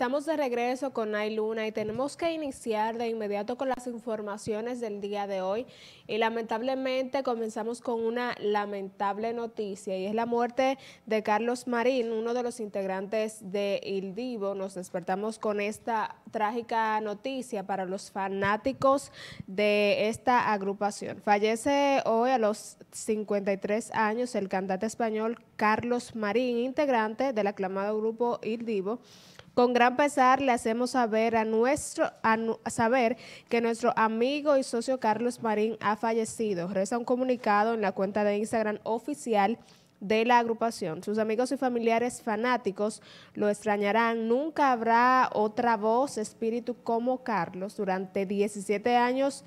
Estamos de regreso con Nay Luna y tenemos que iniciar de inmediato con las informaciones del día de hoy. Y lamentablemente comenzamos con una lamentable noticia y es la muerte de Carlos Marín, uno de los integrantes de Il Divo. Nos despertamos con esta trágica noticia para los fanáticos de esta agrupación. Fallece hoy a los 53 años el cantante español Carlos Marín, integrante del aclamado grupo Il Divo con gran pesar le hacemos saber a nuestro saber que nuestro amigo y socio Carlos Marín ha fallecido. Reza un comunicado en la cuenta de Instagram oficial de la agrupación. Sus amigos y familiares fanáticos lo extrañarán. Nunca habrá otra voz, espíritu como Carlos. Durante 17 años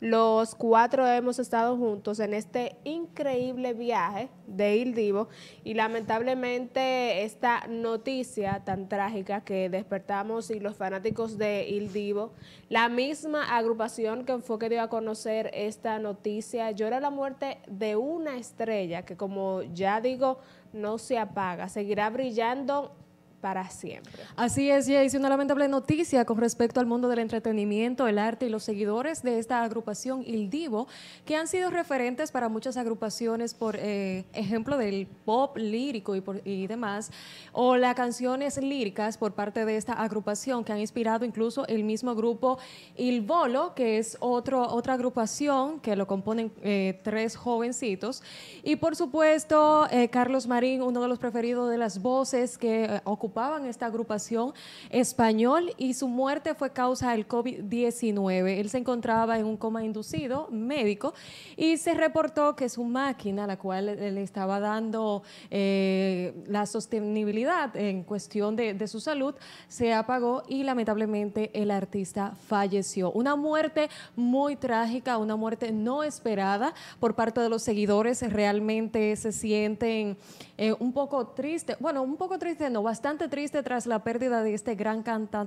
los cuatro hemos estado juntos en este increíble viaje de Il Divo y lamentablemente esta noticia tan trágica que despertamos y los fanáticos de Il Divo, la misma agrupación que fue que dio a conocer esta noticia, llora la muerte de una estrella que como ya digo, no se apaga, seguirá brillando para siempre. Así es, hice una lamentable noticia con respecto al mundo del entretenimiento, el arte y los seguidores de esta agrupación Il Divo, que han sido referentes para muchas agrupaciones, por eh, ejemplo, del pop lírico y, y demás, o las canciones líricas por parte de esta agrupación, que han inspirado incluso el mismo grupo Il Volo, que es otro, otra agrupación que lo componen eh, tres jovencitos. Y por supuesto, eh, Carlos Marín, uno de los preferidos de las voces que ocupa ocupaban esta agrupación español y su muerte fue causa del COVID-19. Él se encontraba en un coma inducido médico y se reportó que su máquina, la cual le estaba dando eh, la sostenibilidad en cuestión de, de su salud, se apagó y lamentablemente el artista falleció. Una muerte muy trágica, una muerte no esperada por parte de los seguidores. Realmente se sienten eh, un poco tristes, bueno, un poco triste, no, bastante triste tras la pérdida de este gran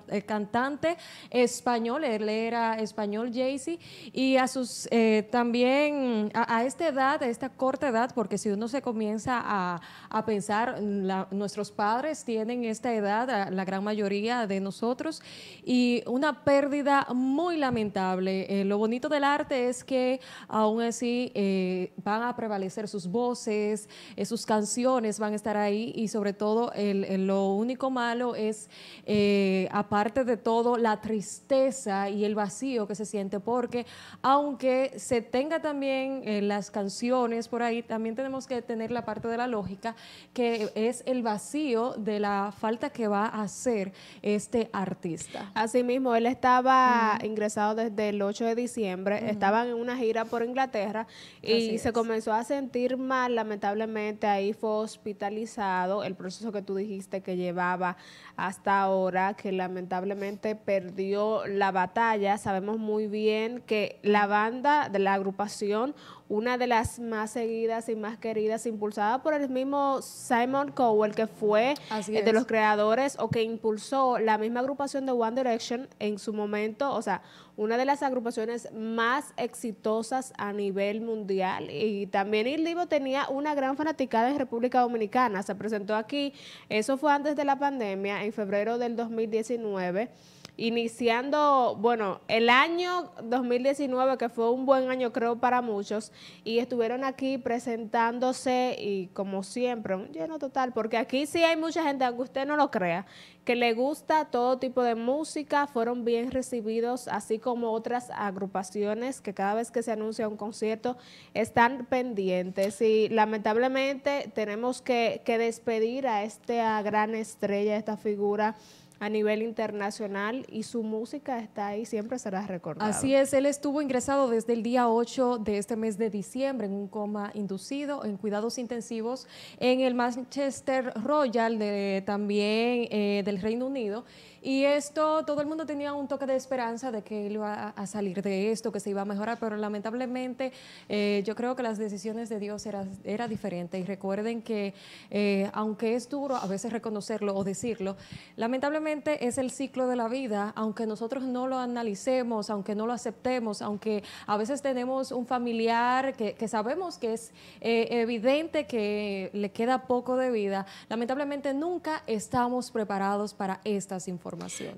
eh, cantante español, él era español Jaycee, y a sus eh, también a, esta edad, a esta corta edad, porque si uno se comienza a, pensar, nuestros padres tienen esta edad, la gran mayoría de nosotros, y una pérdida muy lamentable. Eh, lo bonito del arte es que aún así van a prevalecer sus voces, sus canciones van a estar ahí y sobre todo el, lo único malo es, eh, aparte de todo, la tristeza y el vacío que se siente, porque aunque se tenga también eh, las canciones por ahí, también tenemos que tener la parte de la lógica, que es el vacío de la falta que va a hacer este artista. Asimismo, él estaba ingresado desde el 8 de diciembre, estaban en una gira por Inglaterra y se comenzó a sentir mal, lamentablemente ahí fue hospitalizado, el proceso que tú dijiste que llevaba hasta ahora, que lamentablemente perdió la batalla. Sabemos muy bien que la banda de la agrupación, una de las más seguidas y más queridas, impulsada por el mismo Simon Cowell, que fue de los creadores o que impulsó la misma agrupación de One Direction en su momento, o sea, una de las agrupaciones más exitosas a nivel mundial. Y también Il Divo tenía una gran fanaticada en República Dominicana. Se presentó aquí, eso fue antes de la pandemia, en febrero del 2019 iniciando, bueno, el año 2019, que fue un buen año creo para muchos, y estuvieron aquí presentándose y como siempre, un lleno total, porque aquí sí hay mucha gente, aunque usted no lo crea, que le gusta todo tipo de música, fueron bien recibidos, así como otras agrupaciones que cada vez que se anuncia un concierto están pendientes. Y lamentablemente tenemos que, que despedir a esta gran estrella, esta figura a nivel internacional y su música está ahí, siempre será recordada. Así es, él estuvo ingresado desde el día 8 de este mes de diciembre en un coma inducido en cuidados intensivos en el Manchester Royal de, también eh, del Reino Unido. Y esto, todo el mundo tenía un toque de esperanza de que él iba a, salir de esto, que se iba a mejorar, pero lamentablemente eh, yo creo que las decisiones de Dios eran era diferentes. Y recuerden que, eh, aunque es duro a veces reconocerlo o decirlo, lamentablemente es el ciclo de la vida, aunque nosotros no lo analicemos, aunque no lo aceptemos, aunque a veces tenemos un familiar que, sabemos que es eh, evidente que le queda poco de vida, lamentablemente nunca estamos preparados para estas informaciones.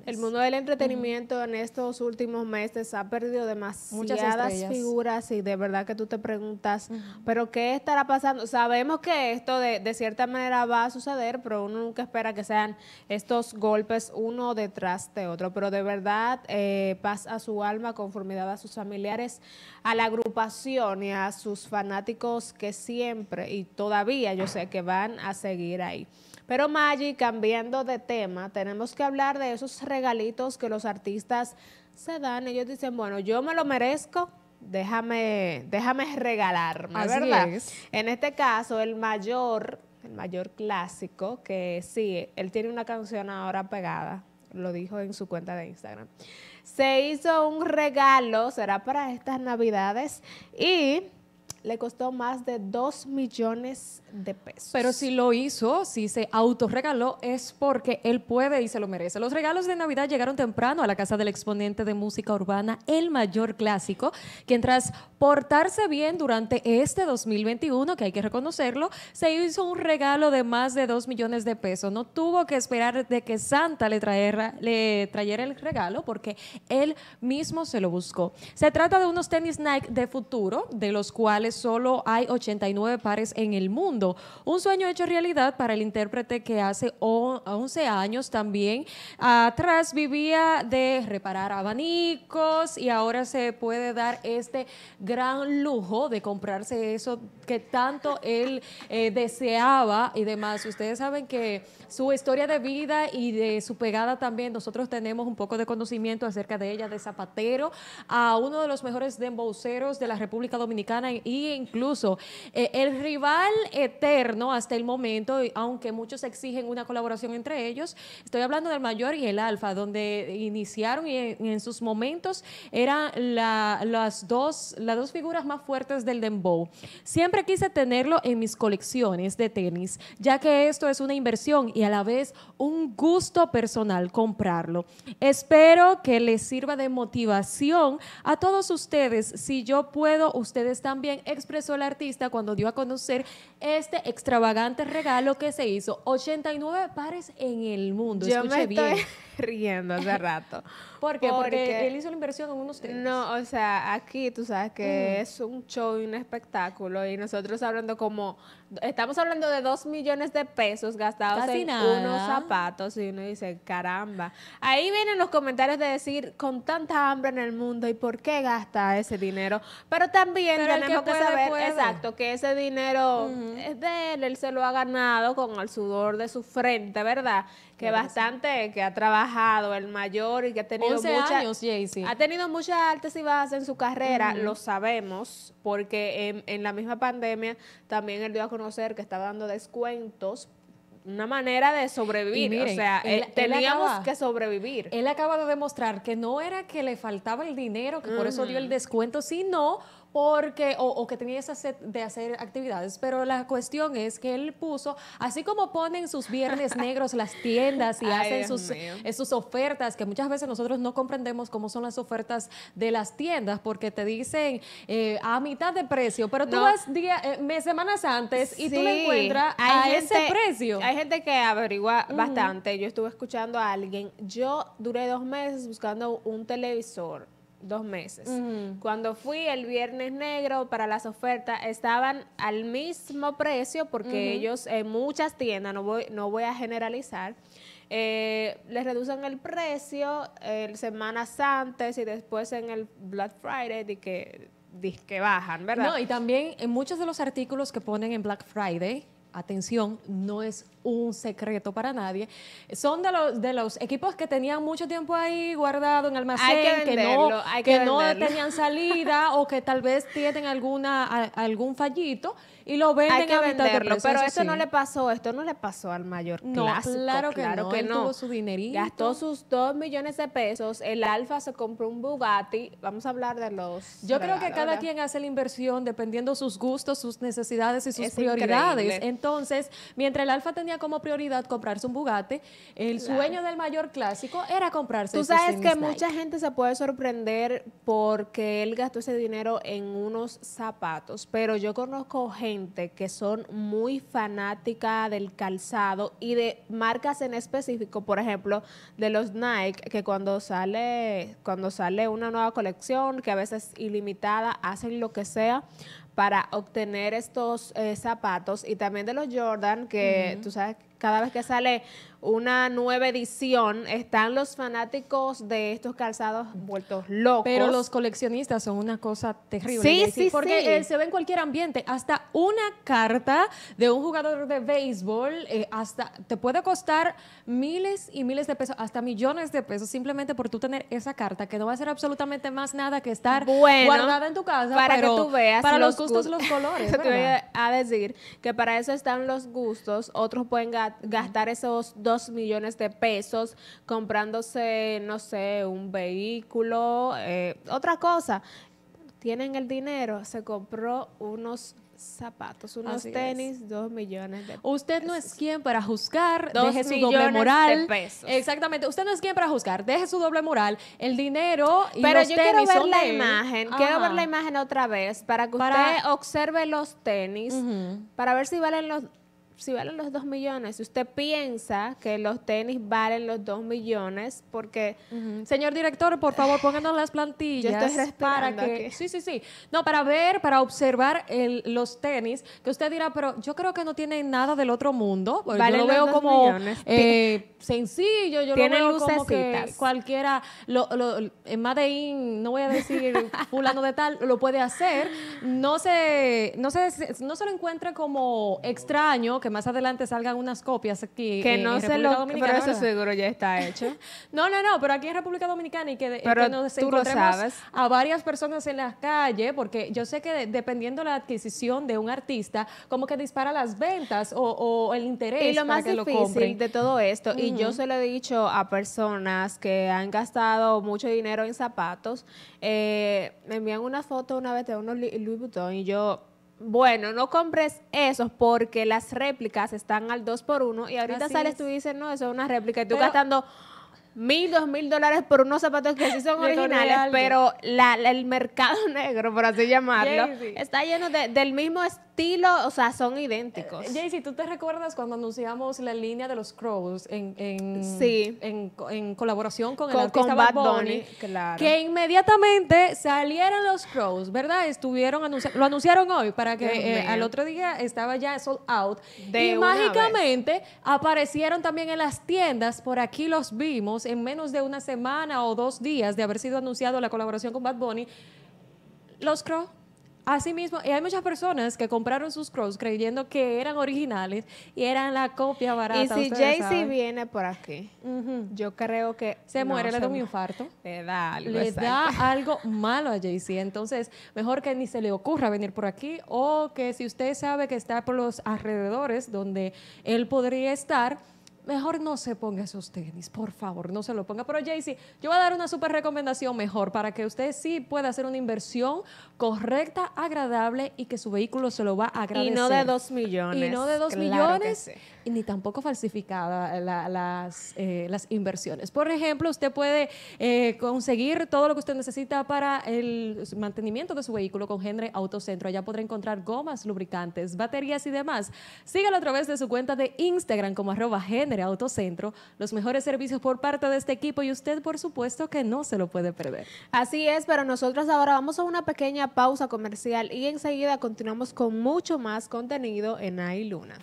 El mundo del entretenimiento en estos últimos meses ha perdido demasiadas figuras y de verdad que tú te preguntas, pero ¿qué estará pasando? Sabemos que esto de, cierta manera va a suceder, pero uno nunca espera que sean estos golpes uno detrás de otro, pero de verdad eh, paz a su alma, conformidad a sus familiares, a la agrupación y a sus fanáticos que siempre y todavía yo sé que van a seguir ahí. Pero Maggi, cambiando de tema, tenemos que hablar de esos regalitos que los artistas se dan. Ellos dicen, bueno, yo me lo merezco, déjame, déjame regalarme, ¿verdad? En este caso, el mayor, el mayor clásico, que sí, él tiene una canción ahora pegada, lo dijo en su cuenta de Instagram. Se hizo un regalo, será para estas navidades, y le costó más de 2 millones de pesos. Pero si lo hizo, si se autorregaló, es porque él puede y se lo merece. Los regalos de Navidad llegaron temprano a la casa del exponente de música urbana, el mayor clásico, quien tras portarse bien durante este 2021, que hay que reconocerlo, se hizo un regalo de más de 2 millones de pesos. No tuvo que esperar de que Santa le, le trayera el regalo porque él mismo se lo buscó. Se trata de unos tenis Nike de futuro, de los cuales solo hay 89 pares en el mundo. Un sueño hecho realidad para el intérprete que hace 11 años también atrás vivía de reparar abanicos y ahora se puede dar este gran lujo de comprarse eso que tanto él eh, deseaba y demás. Ustedes saben que su historia de vida y de su pegada también, nosotros tenemos un poco de conocimiento acerca de ella, de Zapatero, a uno de los mejores dembowceros de la República Dominicana y incluso eh, el rival eterno hasta el momento, aunque muchos exigen una colaboración entre ellos, estoy hablando del mayor y el alfa, donde iniciaron y en, sus momentos eran las, dos, las dos figuras más fuertes del dembow. Siempre quise tenerlo en mis colecciones de tenis, ya que esto es una inversión y a la vez un gusto personal comprarlo. Espero que les sirva de motivación a todos ustedes. Si yo puedo, ustedes también, expresó el artista cuando dio a conocer este extravagante regalo que se hizo. 89 pares en el mundo. Yo me estoy riendo hace rato. ¿Por qué? Porque, él hizo la inversión en unos tenis. No, o sea, aquí tú sabes que es un show y un espectáculo y nosotros hablando como, estamos hablando de dos millones de pesos gastados en unos zapatos y uno dice, caramba. Ahí vienen los comentarios de decir, con tanta hambre en el mundo y por qué gasta ese dinero. Pero también tenemos que, saber, exacto, que ese dinero es de él, él se lo ha ganado con el sudor de su frente, ¿verdad? Que bastante, que ha trabajado el mayor y que ha tenido años, Ha tenido muchas altas y bajas en su carrera, lo sabemos, porque en, la misma pandemia también él dio a conocer que estaba dando descuentos una manera de sobrevivir. o sea, eh, teníamos que sobrevivir. Él acaba de demostrar que no era que le faltaba el dinero, que por eso dio el descuento, sino porque, o, que tenía esa sed de hacer actividades, pero la cuestión es que él puso, así como ponen sus viernes negros las tiendas y hacen sus, sus, ofertas, que muchas veces nosotros no comprendemos cómo son las ofertas de las tiendas, porque te dicen eh, a mitad de precio, pero tú vas día, eh, semanas antes y tú lo encuentras a ese precio. Hay gente que averigua bastante. Yo estuve escuchando a alguien, yo duré dos meses buscando un televisor dos meses. Cuando fui el viernes negro para las ofertas, estaban al mismo precio porque ellos en muchas tiendas, no voy, no voy a generalizar, eh, les reducen el precio el semanas antes y después en el Black Friday de que, que bajan, ¿verdad? No, y también en muchos de los artículos que ponen en Black Friday, atención, no es un secreto para nadie. Son de los, de los equipos que tenían mucho tiempo ahí guardado en almacén, que, no, que, no tenían salida o que tal vez tienen alguna, algún fallito y lo venden Hay que venderlo, pero esto no le pasó, esto no le pasó al mayor no, Claro que no, que no. tuvo su dinerito. Gastó sus dos millones de pesos, el Alfa se compró un Bugatti, vamos a hablar de los... Yo creo que cada quien hace la inversión dependiendo sus gustos, sus necesidades y sus prioridades. Entonces, mientras el Alfa tenía como prioridad comprarse un Bugatti, el sueño del mayor clásico era comprarse Tú sabes que mucha gente se puede sorprender porque él gastó ese dinero en unos zapatos, pero yo conozco gente que son muy fanática del calzado y de marcas en específico, por ejemplo, de los Nike, que cuando sale, cuando sale una nueva colección, que a veces ilimitada, hacen lo que sea para obtener estos eh, zapatos. Y también de los Jordan, que tú sabes, cada vez que sale una nueva edición, están los fanáticos de estos calzados vueltos locos. Pero los coleccionistas son una cosa terrible. Sí, sí, porque eh, se ve en cualquier ambiente. Hasta una carta de un jugador de béisbol, eh, hasta te puede costar miles y miles de pesos, hasta millones de pesos, simplemente por tú tener esa carta, que no va a ser absolutamente más nada que estar guardada en tu casa. Para que tú veas. Para los, gustos, los colores. te voy a decir que para eso están los gustos. Otros pueden gastar esos dos millones de pesos comprándose, no sé, un vehículo, eh, otra cosa. Tienen el dinero, se compró unos zapatos, unos tenis, dos millones de pesos. Usted no es quien para juzgar, deje su doble moral. Exactamente, usted no es quien para juzgar, deje su doble moral, el dinero y Pero yo quiero ver la imagen, quiero ver la imagen otra vez para que usted observe los tenis, para ver si valen los si valen los 2 millones, si usted piensa que los tenis valen los 2 millones, porque... Señor director, por favor, pónganos las plantillas. Yo estoy para que... Sí, sí, sí. No, para ver, para observar los tenis, que usted dirá, pero yo creo que no tiene nada del otro mundo. Yo lo veo como eh, sencillo, yo lo veo como que cualquiera, lo, lo, en Madein, no voy a decir fulano de tal, lo puede hacer. No se, no se, no se lo encuentre como extraño que más adelante salgan unas copias aquí que no se lo, Dominicana. Pero eso seguro ya está hecho. no, no, no, pero aquí en República Dominicana y que, pero nos encontremos a varias personas en la calle, porque yo sé que dependiendo de la adquisición de un artista, como que dispara las ventas o, el interés y lo más que difícil de todo esto, y yo se lo he dicho a personas que han gastado mucho dinero en zapatos, eh, me envían una foto una vez de unos Louis Vuitton y yo bueno, no compres esos porque las réplicas están al 2 por 1 y ahorita sales tú y dices, no, eso es una réplica y tú gastando mil, dos mil dólares por unos zapatos que sí son originales, pero la, el mercado negro, por así llamarlo, está lleno de, del mismo estilo, o sea, son idénticos. Eh, si ¿tú te recuerdas cuando anunciamos la línea de los Crows en, en, en, colaboración con, el artista Bad Bunny? Que inmediatamente salieron los Crows, ¿verdad? Estuvieron lo anunciaron hoy para que eh, al otro día estaba ya sold out. y mágicamente aparecieron también en las tiendas, por aquí los vimos en menos de una semana o dos días de haber sido anunciado la colaboración con Bad Bunny, los Crow. Así mismo, y hay muchas personas que compraron sus Crows creyendo que eran originales y eran la copia barata. Y si Jay-Z viene por aquí, yo creo que... Se muere, le da un infarto. Le da algo. Le da algo malo a Jay-Z. Entonces, mejor que ni se le ocurra venir por aquí o que si usted sabe que está por los alrededores donde él podría estar, mejor no se ponga esos tenis, por favor, no se lo ponga. Pero Jaycee, yo voy a dar una súper recomendación mejor para que usted sí pueda hacer una inversión correcta, agradable y que su vehículo se lo va a agradecer. Y no de dos millones. Y no de dos millones ni tampoco falsificada las, eh, las inversiones. Por ejemplo, usted puede eh, conseguir todo lo que usted necesita para el mantenimiento de su vehículo con Henry Autocentro. Allá podrá encontrar gomas, lubricantes, baterías y demás. Sígalo a través de su cuenta de Instagram como arroba Henry Autocentro. Los mejores servicios por parte de este equipo y usted, por supuesto, que no se lo puede perder. Así es, pero nosotros ahora vamos a una pequeña pausa comercial y enseguida continuamos con mucho más contenido en iLuna. Luna.